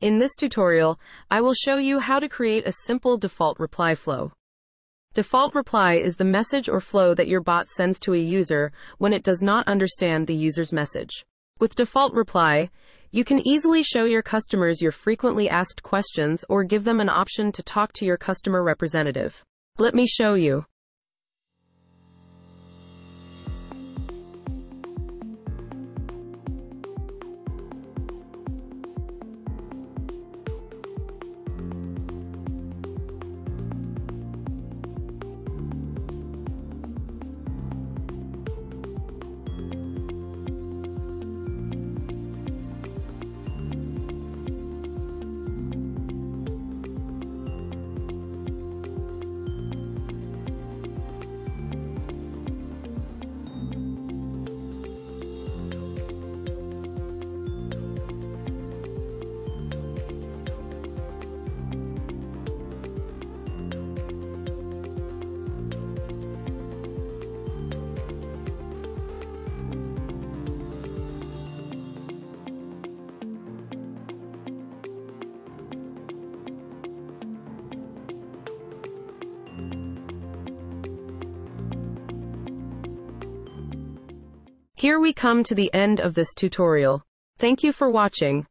In this tutorial, I will show you how to create a simple default reply flow. Default reply is the message or flow that your bot sends to a user when it does not understand the user's message. With default reply, you can easily show your customers your frequently asked questions or give them an option to talk to your customer representative. Let me show you. Here we come to the end of this tutorial. Thank you for watching.